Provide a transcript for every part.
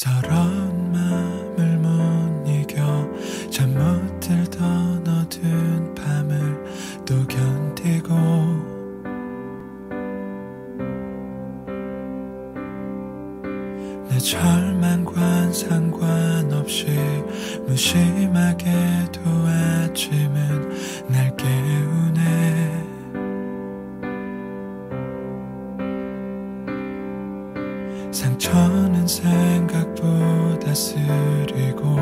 서러운 마음을 못 이겨. 잠 못 들던 어두운 밤을 또 견디고. 내 절망과 상관없이 무심하게도 아침은 상처는 생각보다 쓰리고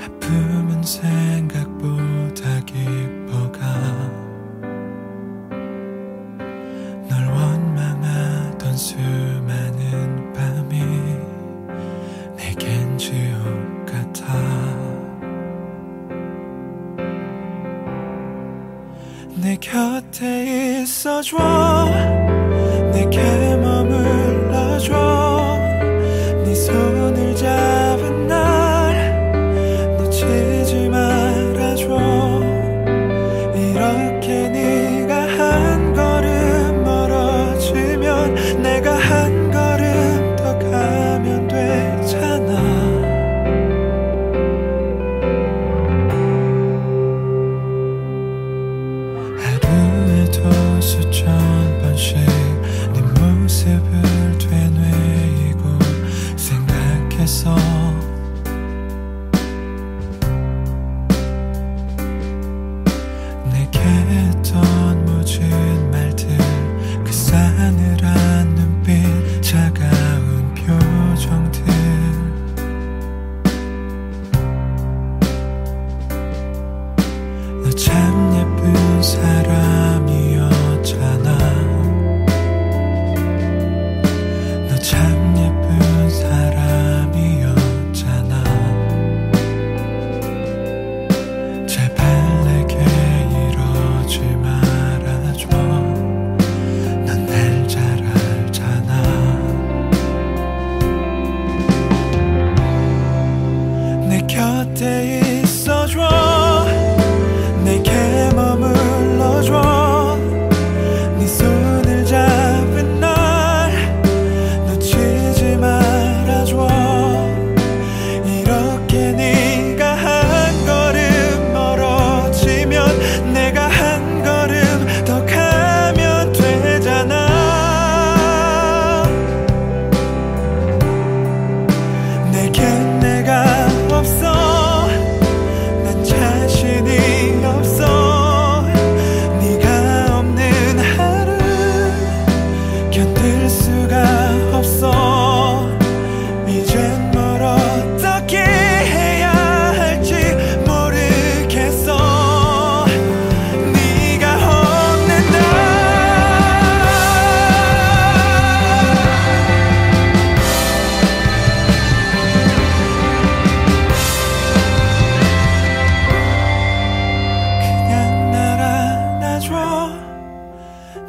아픔은 생각보다 깊어가 널 원망하던 수많은 밤이 내겐 지옥 같아 내 곁에 있어줘 내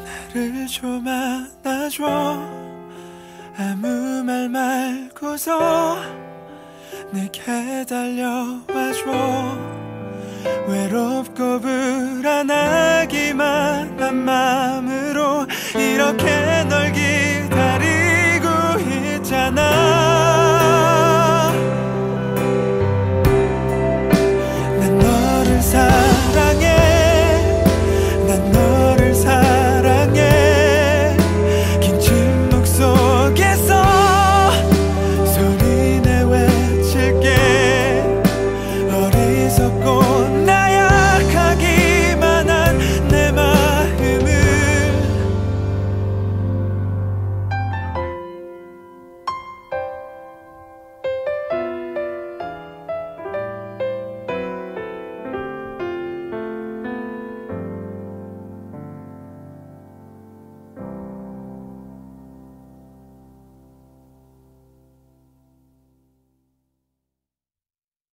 나를 좀 안아줘 아무 말 말고서 내게 달려와줘. 외롭고 불안하기만 한 마음으로 이렇게 널